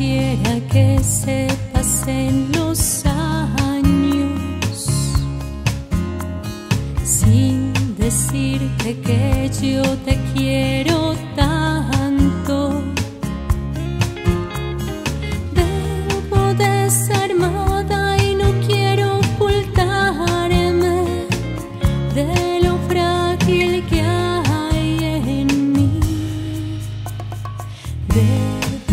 quiera que se pasen los años sin decirte que yo te quiero tanto.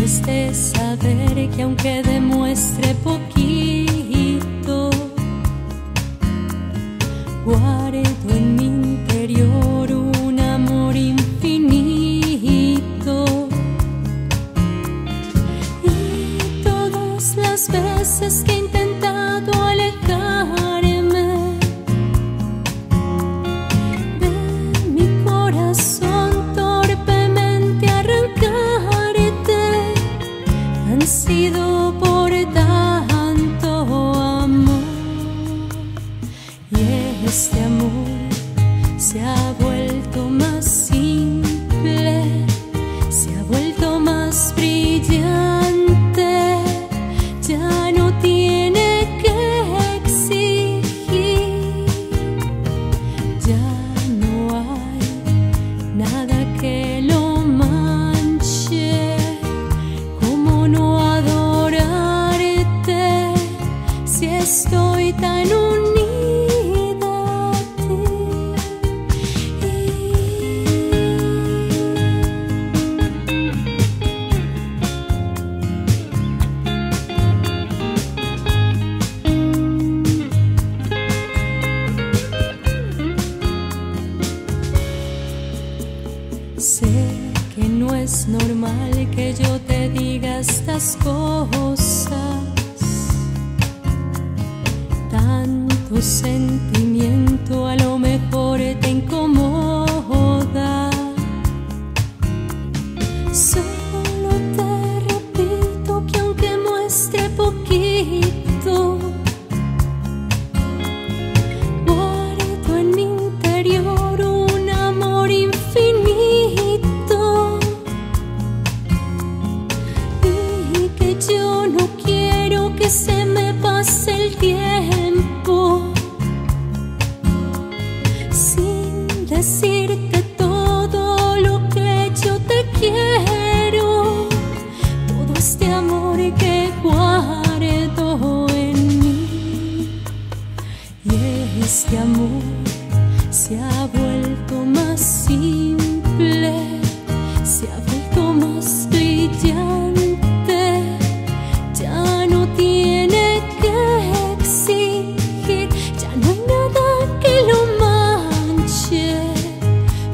De saber que aunque demuestre poquito, guardo en mi interior un amor infinito. Y todas las veces que he intentado por tanto amor. Y este amor se ha vuelto más estoy tan unida a ti? Sé que no es normal que yo te diga estas cosas. Tanto sentimiento a lo mejor te incomoda. Solo te repito que aunque muestre poquito, Guardo en mi interior un amor infinito y que yo no quiero que se me pase el tiempo se ha vuelto más simple, se ha vuelto más brillante. Ya no tiene que exigir, ya no hay nada que lo manche.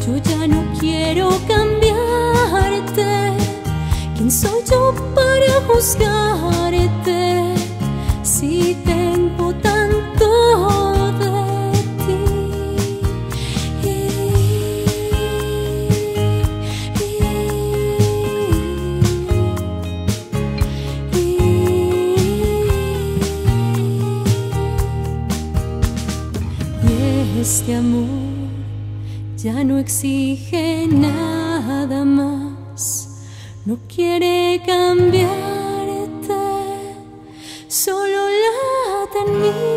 Yo ya no quiero cambiarte. ¿Quién soy yo para juzgarte? Este amor ya no exige nada más, no quiere cambiarte, solo late en mí.